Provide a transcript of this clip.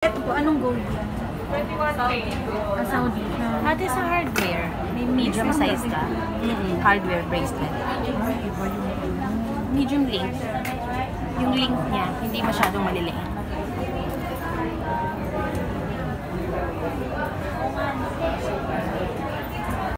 Ito po, anong gold? 21K. Ah, Saudi. Ah. Ate sa hardware, may medium size ka. Mm-mm, hardware bracelet. Ah, medium link. Yung link niya, hindi masyadong maliliit.